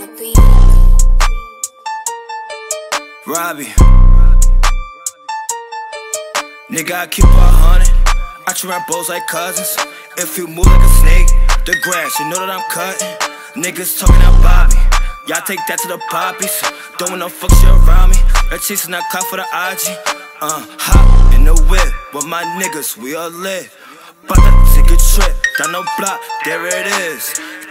the beat. Robby. Nigga, I keep a hundred. I treat my bros like cousins. If you move like a snake, the grass, you know that I'm cutting. Niggas talking about me. Y'all take that to the poppies. Don't want no fuck shit around me. That chasing that cop for the IG. Uh, hop in the whip with my niggas, we all live. But to take a trip down the block, there it is.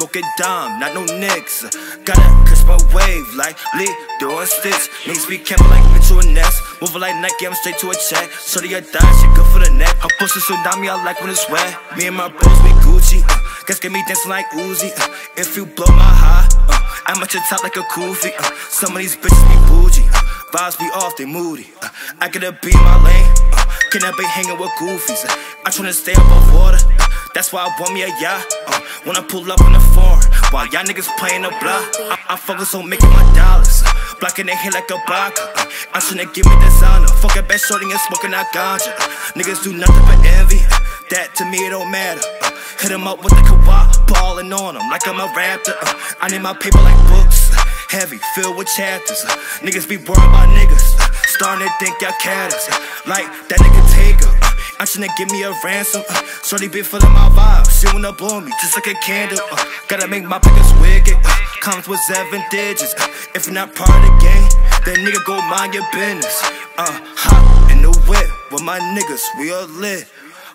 Out the dumb, not no nicks. Gotta catch my wave like Lee doing sticks. Niggas be careful like Mitchell and Ness. Moving like Nike, I'm straight to a check. Shorty a dime, she good for the neck. Her pussy tsunami, I like when it's wet. Me and my bros, be Gucci. Uh, guess get me dancing like Uzi. Uh, if you blow my high, uh, I'm at your top like a kufi. Uh, some of these bitches be bougie. Uh, vibes be off, they moody. Uh, I gotta be my lane. Uh, can I be hanging with goofies? Uh, I'm tryna stay above water. Uh, that's why I want me a yacht. Uh, when I pull up in the foreign, while y'all niggas playing the block, I, I focus on making my dollars. Uh, blocking their head like a baka. Uh, I'm tryna give me designer. Fucking best shorty and smoking that ganja. Uh, niggas do nothing but envy. Uh, that to me it don't matter. Uh, hit him up with the kawa, balling on him like I'm a raptor. Uh, I need my paper like books. Heavy, filled with chapters. Niggas be worried about niggas. Starting to think y'all catters. Like that nigga Taker. Uh, I'm tryna give me a ransom. Uh, shorty be feeling my vibe. She wanna blow me just like a candle. Uh, gotta make my pockets wicked. Uh, comes with seven digits. Uh, if you're not part of the game, then nigga go mind your business. Uh, hop in the whip with my niggas, we all lit.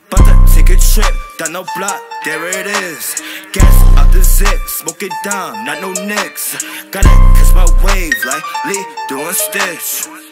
About to take a trip down the block, there it is. Gas out the zip, smoke it down, not no nicks. Gotta catch my wave like Lee doing stitch.